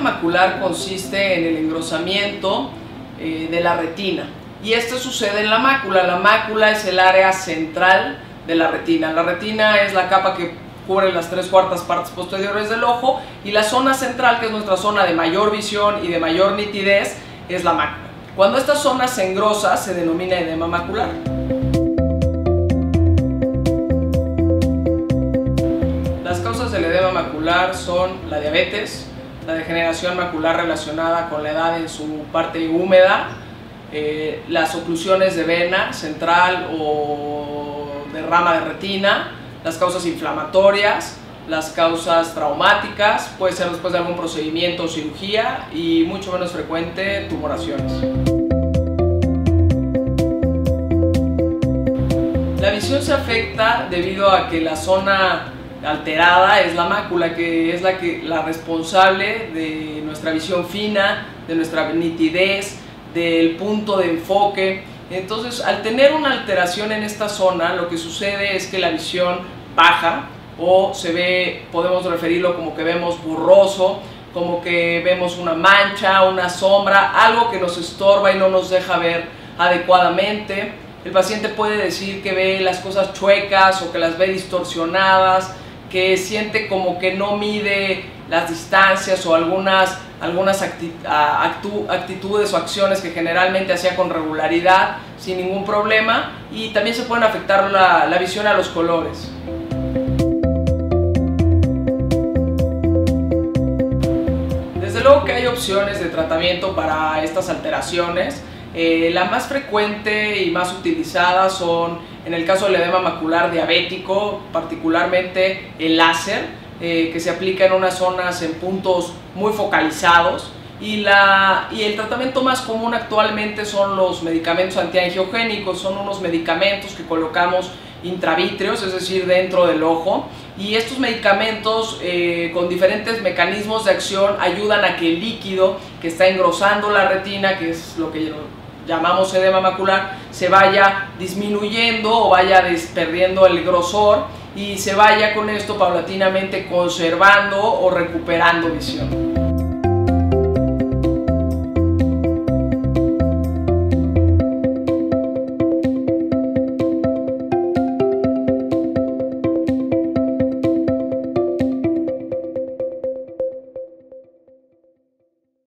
macular consiste en el engrosamiento eh, de la retina y esto sucede en la mácula. La mácula es el área central de la retina. La retina es la capa que cubre las tres cuartas partes posteriores del ojo y la zona central, que es nuestra zona de mayor visión y de mayor nitidez, es la mácula. Cuando esta zona se engrosa se denomina edema macular. Las causas del edema macular son la diabetes, la degeneración macular relacionada con la edad en su parte húmeda, eh, las oclusiones de vena central o de rama de retina, las causas inflamatorias, las causas traumáticas, puede ser después de algún procedimiento o cirugía y mucho menos frecuente tumoraciones. La visión se afecta debido a que la zona alterada es la mácula, que es la, que, la responsable de nuestra visión fina, de nuestra nitidez, del punto de enfoque. Entonces, al tener una alteración en esta zona, lo que sucede es que la visión baja o se ve, podemos referirlo como que vemos borroso, como que vemos una mancha, una sombra, algo que nos estorba y no nos deja ver adecuadamente. El paciente puede decir que ve las cosas chuecas o que las ve distorsionadas, que siente como que no mide las distancias o algunas, algunas actitudes o acciones que generalmente hacía con regularidad sin ningún problema y también se pueden afectar la, la visión a los colores. Desde luego que hay opciones de tratamiento para estas alteraciones. Eh, la más frecuente y más utilizada son, en el caso del edema macular diabético, particularmente el láser, eh, que se aplica en unas zonas en puntos muy focalizados. Y, la, y el tratamiento más común actualmente son los medicamentos antiangiogénicos, son unos medicamentos que colocamos intravítreos, es decir, dentro del ojo. Y estos medicamentos eh, con diferentes mecanismos de acción ayudan a que el líquido que está engrosando la retina, que es lo que llamamos edema macular, se vaya disminuyendo o vaya perdiendo el grosor y se vaya con esto paulatinamente conservando o recuperando visión.